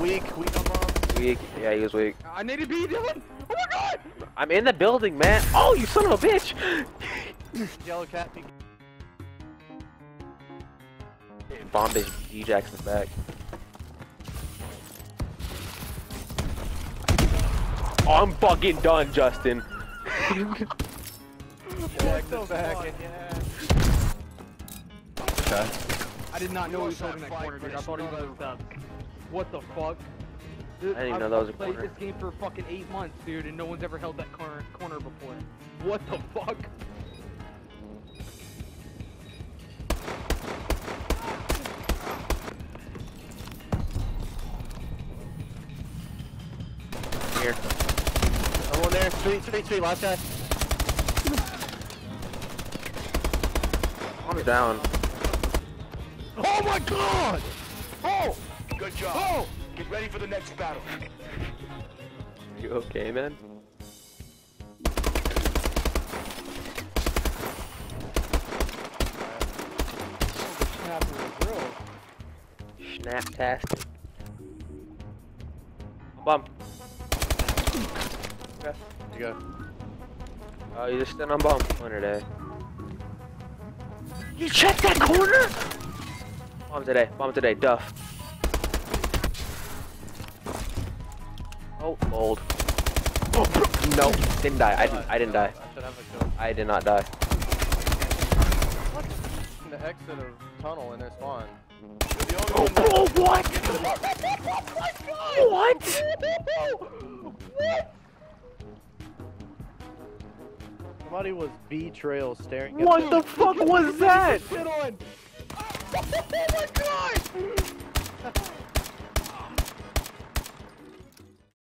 weak, weak on bomb. Weak. Yeah, he was weak. I need to be Dylan. Oh my god! I'm in the building, man. Oh, you son of a bitch! Yellow cat. peek. Bomb bitch G Jackson's back. Oh, I'm fucking done, Justin. Jackson's back. Okay. I did not know he was holding that corner, dude. I thought he was moved up. What the fuck? Dude, I didn't even I've know that was a played corner. this game for fucking eight months, dude, and no one's ever held that corner corner before. What the fuck? Here. I'm on there. Three, three, three. Last guy. I'm down. Oh my god! Oh! Good job. Oh! Get ready for the next battle. You okay, man? Snaptastic. Bomb. Okay. You go. Oh, you just stand on bomb. One day. You checked that corner? Bomb today. Bomb today. Duff. Oh, old. Oh, no, didn't die. I didn't. I didn't die. I should have a kill. I did not die. In the exit of tunnel in their spawn. You're the only Oh, one left. oh what? What? Somebody was B trail staring. at What the fuck was that? Shit on. oh my god!